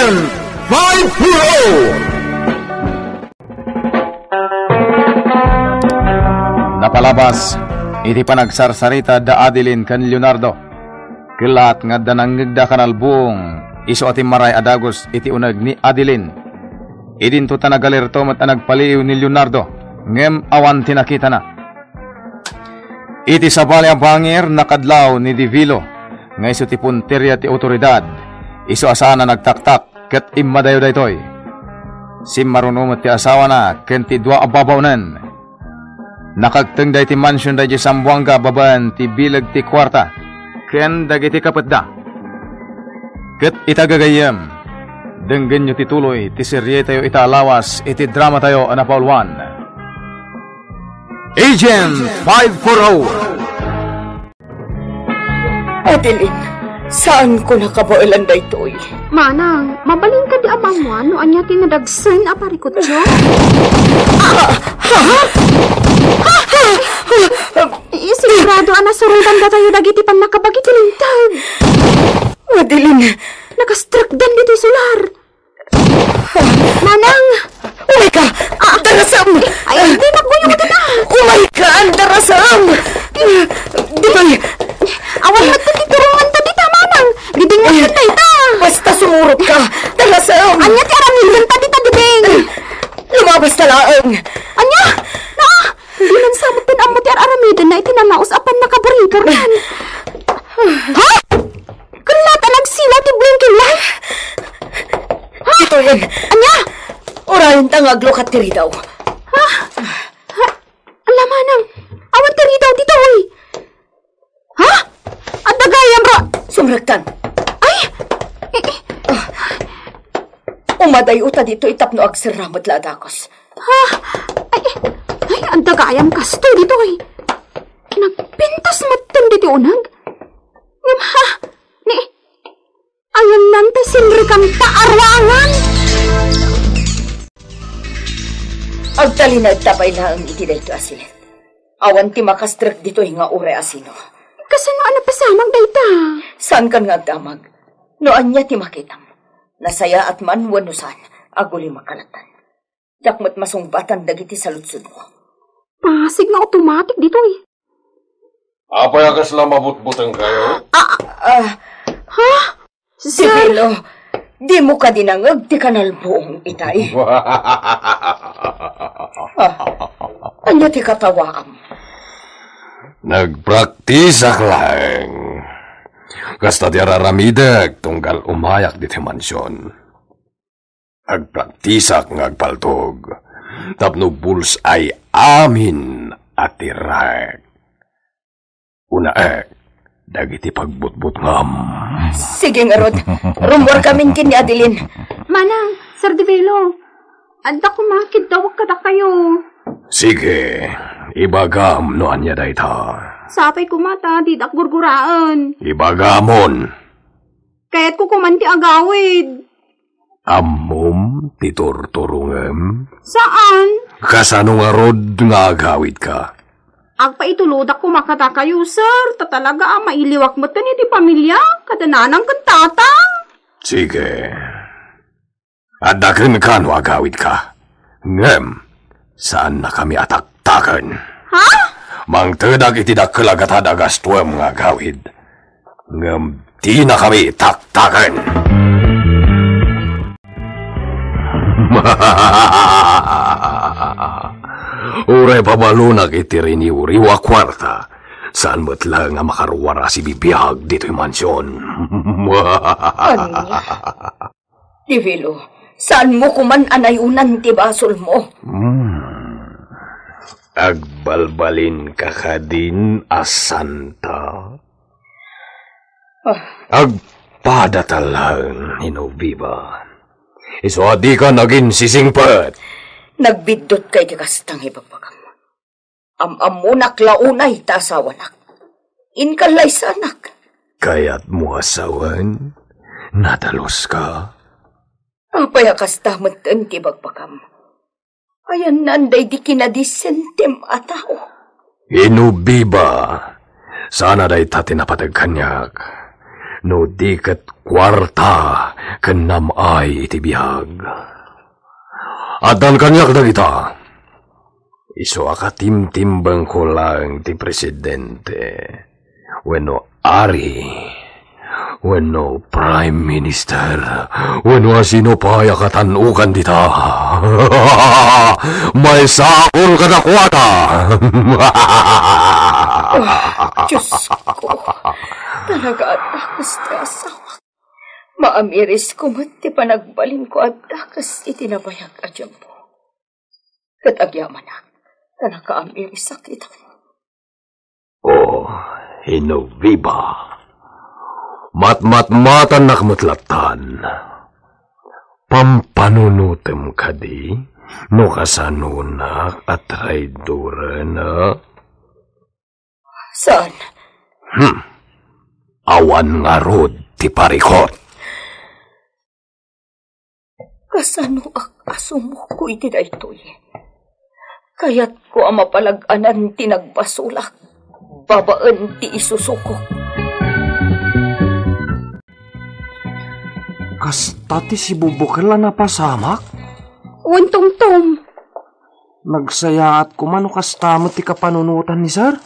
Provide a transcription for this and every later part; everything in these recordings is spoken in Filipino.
Agent 5 Napalabas, iti panagsarsarita da Adeline kan Leonardo. Kilat nga danangigda kanal buong iso ati maray adagos iti unag ni Adeline. Idin to tanagalerto mat nagpaliw ni Leonardo, ngem awan tinakita na. Iti sabali ang bangir nakadlaw ni Divilo, nga iso ti punterya ti otoridad, iso asana nagtaktak ket immadayo daytoy. Si marunumot ti asawa na, ken ti dua ababawnan, Nakagteng da iti mansion da iti Sambuanga baban ti bilag ti kwarta. Ken dagiti kapatda. Ket itagagayam. Denggen nyo tituloy ti serye tayo italawas iti drama tayo anapaulwan. Agent 540 Adeline, saan ko nakabailan da ito'y? Manang, mabaling ka di amangwan no anya tinadagsan a parikot siya? Eh, sigurado ana surutan da tayo dagiti pan nakabagi tilintag. Adeline, Nakastruck dan dito solar. Manang! umay ka! Darasam! Ay, hindi na ko na. Umay ka! Darasam! Dito'y, Awan mo ito titurungan ta dita, Manang. Gidingan ka ta ita. basta sumurot ka! Darasam! Anya ti aramilin ta dita giding. Lumabas na laang! Anya? Na! Ilan samot din ang mutiar aramidin na itinanaos apan nakabarikar nan. Ha? Kulata nagsila ti blinking light? Yan! Anya? Orahin tangaglo ka tiri daw. Ala, Manang. Awan tari daw dito, oy. Ha? At dagayam ra. Sumragtan! Ay! Eh, eh, Umaday uta dito itapno ag siramat ladakos. ha? Ay, eh, ay, ang dagayam kasto dito, oy. Nagpintas matan dito unag. Ngam ha? Ni, ayan nante sinri kang taarwangan. Ag talinag tapay na ang iti dayto asilin. Awan ti makastrek dito nga ure asino. Kasano ano pasamang dayta? Saan kan nga damag? No anya ti makitam. Nasaya at man wanusan, aguli makalatan. Yakmat masungbatan dagiti salutsud mo. Pasig na automatic dito, eh. Apa ya kas lama but-butang kayo? Ah, si Sir, Pilo, di mo ka dinangag ti kanal buong itay. ah, anya ti katawaam. Nagpraktisak lang. Kasta di araramidag tunggal umayak di ti mansyon. Agpraktisak nga agpaltog. Tapno buls ay amin at tirak. Una ek, dagiti pagbutbut ngam. Sige nga Rod, rumor kamin kin ni Adeline. Manang, Sir Divelo. Anda kumakit daw kada kayo. Sige, ibagam no anya dayta. Sapay kumata, di dak gurguraan. Ibagamon, Kaya't ko kumanti agawid. amom titurturungem. Saan? Kasano nga rod nga agawid ka? Agpa ituludak ko makata kayo, sir. Ta talaga, ah, mailiwak mo tani di pamilya. Kadananang kantata. Sige. At dakrin ka no agawid ka. Ngem, saan na kami ataktakan? Ha? Mang tedag iti dakalagatad agas tuwem nga agawid. Ngem, di na kami taktakan. Uray pabalunag iti riniwriwa kwarta. Saan mo't lang nga makaruwara si bibiyag dito'y mansyon? Anya? Di Vilo, saan mo kuman anayunan ti basol mo? Agbalbalin ka ka din, asanta. Ah, Agpadatalang, inubiba. Iso di ka naging sisingpat. Nagbidot kay ti kastang ibagbagam. Am-am mo naklaunay ta asawanak. Inkalay sanak. Kaya't mo asawan, nadalos ka. Apaya kastamat ang ti. Ayan nanday di kinadisentem a tao. Inubiba. Sana day tati napatag kanyak. No di kat kwarta, Kanam ay iti Adan kanyak dagita. Iso akatimtimbang ko lang ti presidente. Weno ari. Weno prime minister. Weno sino pa yakatanukan dita. May sakol ka na kwata. Diyos ko. Talaga at asawa. Maamiris ko man ti panagbalin ko at dakas itinabayag adyan po. Katagyaman na. Talaga amiris sakit ako. Oh, hinoviba. Mat-mat-matan nakmutlatan. Pampanunutem ka di, no kasanunak at traidura na. Saan? Awan nga rod ti parikot. Kasano ak asumo ko iti daytoy. Kayat ko ang mapalaganan ti nagbasulak. Babaan ti isusuko. Kasta ti si Bubukal na napasamak? Untong tom. Nagsayaat ko man o kasta mo ti kapanunutan ni sir?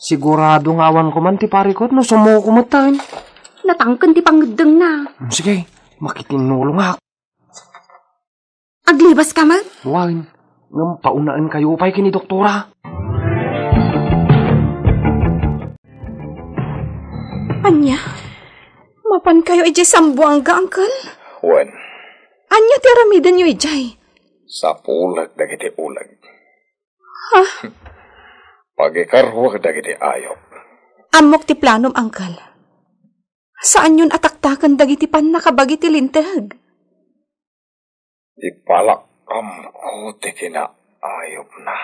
Sigurado nga awan ko man ti parikot no sumo ko matan. Natangkan ti pangdeng na. Sige, makitinulong ako. Aglibas ka man? Wine, ngam paunaan kayo pa'y kini doktora. Anya? Mapan kayo ijay sambuanga, uncle? Wen, Anya ti aramidan nyo ijay? sa pulag dagiti ulag. Ha? Pagikarwag dagiti ayop. Amok ti planom, uncle. Saan yun ataktakan dagiti pan nakabagi ti lintag? Ipalakam ko ti kinaayop na.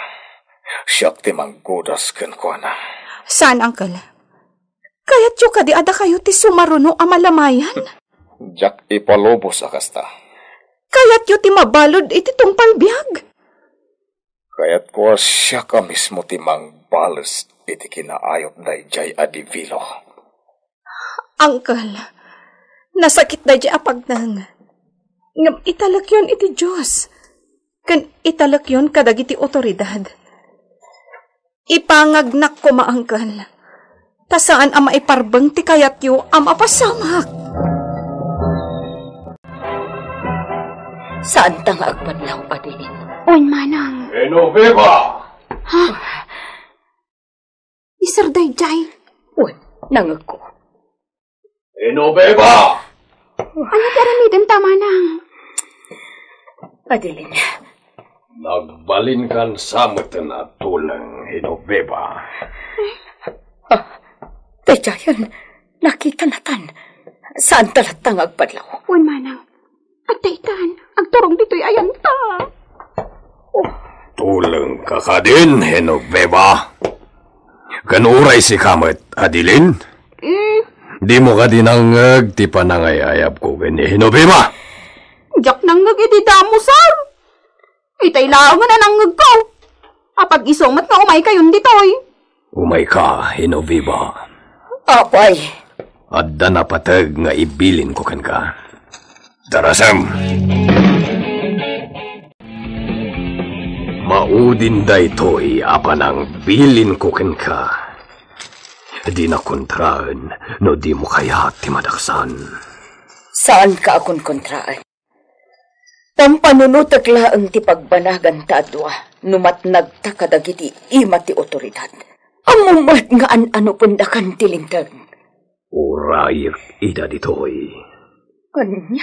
Siyak ti manggudas ken ko na. Saan, uncle? Kaya't yung kadi ada kayo ti sumaruno amalamayan? Jak ipalubos akasta. Kaya't yung ti mabalod iti tungpal biyag? Kaya't ko siya ka mismo ti mangbalas iti kinaayop na ijay adivilo. Uncle, nasakit na di apag Ngam italak yun iti Diyos. Kan italak yun kadag iti otoridad. Ipangagnak ko maangkal. Tasaan ang maiparbang ti kayat yu ang mapasamak. Saan tang agbanlaw adilin? Oy, manang. Enoveva! Isar dayjay. Wen, nangag ko. Enoveva! Ano taramidan tama nang? Adilin, Nagbalin kan samot na tulang Enoveva. Dayayan, nakita natan. Saan talatang agbanlaw? Oy, manang. At daytan, agturong dito'y ayan ta. Tulang ka ka din, Enoveva. Kanuray si Kamat, Adilin? Di mo ka dinangag, ti panangayayap ko gani, Enoveva. Jak nang nagiti damo, sir. Itay lang nga nanangag ko. Apag isumat nga umay kayon ditoy. Umay ka, Enoveva. Apay, Adda na patag nga ibilin ko kan ka. Darasam! Maudin da ito'y apanang bilin ko kan ka. Di na kontraan, no di mo kaya ti madaksan. saan ka akong kontraan? Pampanunutag laang ti pagbanagan ta adwa, numatnag ta kadagiti ima ti otoridad. Amumat nga an-ano pundakan ti lintag. Urair ida dito'y. Kanya,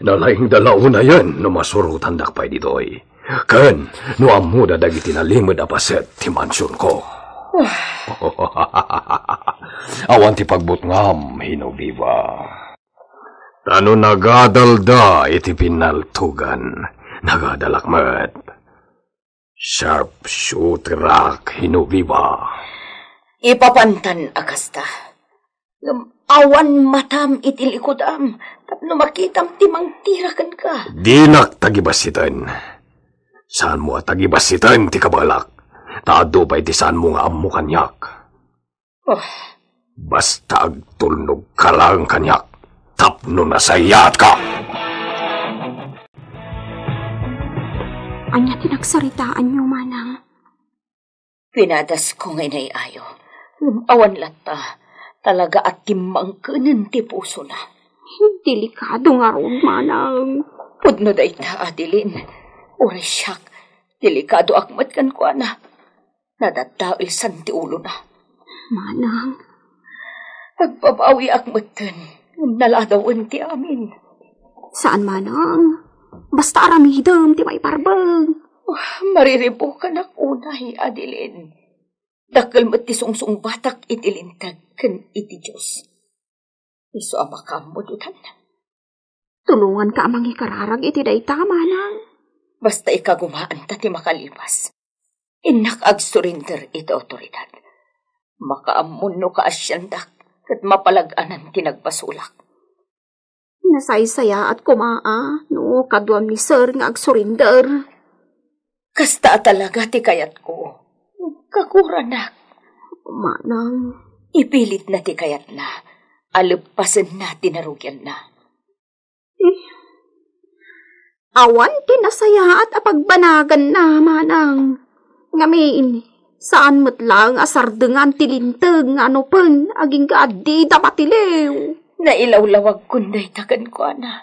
Nalaing dalaw na yan, no masurutan dakpay dito'y. Kan, no amuda dagiti nalimod apaset ti mansyon ko. Awan ti pagbutngam, hinubiba. Tano nagadalda iti pinaltugan, nagadalakmet. Sharp shooter rock, hinubiba. ipapantan akasta. Ngam awan matam iti likodam, tapno makitam ti mangtirakan ka. Dinak tagibasitan. Saan mo at tagibasitan ti kabalak? Taado pa iti saan mo nga ammo kanyak. Oh, Basta agtulnog ka lang kanyak. tapno na sayat ka. Anya tinagsaritaan niyo, manang. Pinadas ko ngay na ayo. Awan lata. Talaga at timang kanan ti puso na. Delikado nga ron, manang. Pudno day ta, Adeline. Uray siyak. Delikado akmat kan ko na. Nadatail san ti ulo na. Manang, Pagbabawi akmatan. Naladawan ti amin. saan manang? Basta aramidam ti may parbang. Mariribo ka na unay, Adeline. Dakal mat ti sungsung batak itilintag kan iti Diyos. Iso ama kamudutan. Tulungan ka amang ikararag iti dayta, manang. Basta ikagumaan ta ti makalipas. Inak ag surrender iti otoridad. Makaamun no ka asyandak kat mapalaganan tinagbasulak. Nasaysaya at kumaa, no, kadwam ni sir nga agsurinder. Kasta talaga ti kayat ko. Kakura na. Manang, Ipilit na ti kayat na. Alupasan na tinarugyan na. awan tinasaya at apagbanagan na, manang. Ngamin, saan mo't lang asardengan tilintag nga ano pen, aging kaadi dapatilew. Nailawlawag ko na.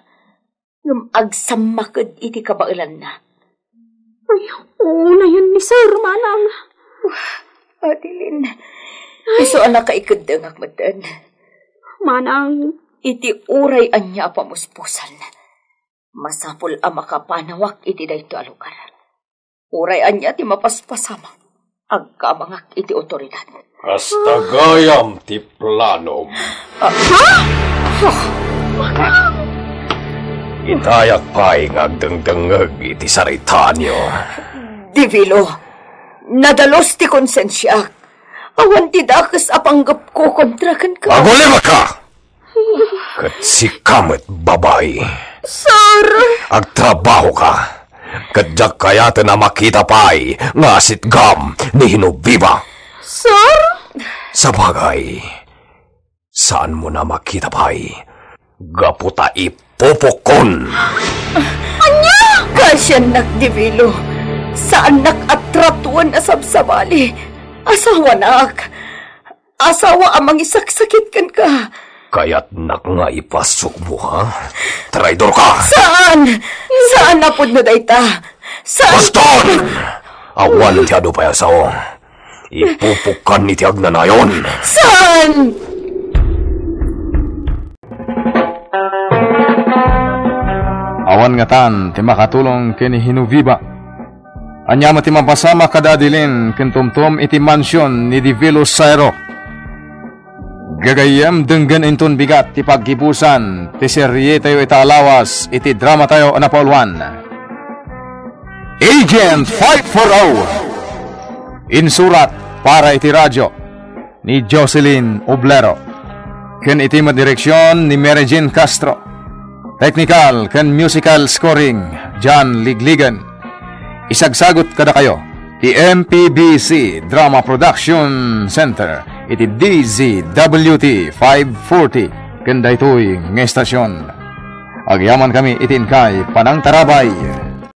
Ngam agsamakad iti kabailan na. Ay, oo na yun ni sir, manang. Adeline, iso anak ka ikadang akmatan. Manang, Iti uray anya pamuspusan. Masapol ang makapanawak iti dayto alugar. Uray anya ti mapaspasama. Agkamangak iti otoridad. Hasta gayam ti planom. Itayak pa'y ngagdangdangag iti sarita niyo. Divilo, nadalos ti konsensya. Awan ti dakas apanggap ko kontra kan ka. Agulima ka! Kat si kamet babay. sir! Agtrabaho ka. Kadyak kaya na makita pa'y nga sitgam ni Hinubiba. Sir? Sa bagay, saan mo na makita pa'y gaputa ipopokon. Kasyan nagdivilo. Saan nakatratuan asabsabali? Asawa nak. Asawa amang isaksakit kan ka. Kaya't nak nga ipasok mo ha? Traidor ka! Saan? Saan na po na dayta? Saan? Baston! Awan ti ado pa yasaw. Ipupukan ni ti agnanayon. Saan? Awan nga tan, ti makatulong kini Hinuviba. Anya mo ti mapasama kadadilin ken tumtum iti mansyon ni Divilo Sairo. Gagayam denggan inton bigat ti pagkipusan ti serye tayo italawas iti drama tayo anapolwan. Agent Fight for All Insurat para iti radyo ni Jocelyn Oblero ken iti direksyon ni Mary Jane Castro. Technical kan musical scoring, John Ligligan. Isagsagot kada kayo, ti MPBC Drama Production Center, iti DZWT 540, kanda ito'y ng estasyon. Agyaman kami itin kay Panang Tarabay,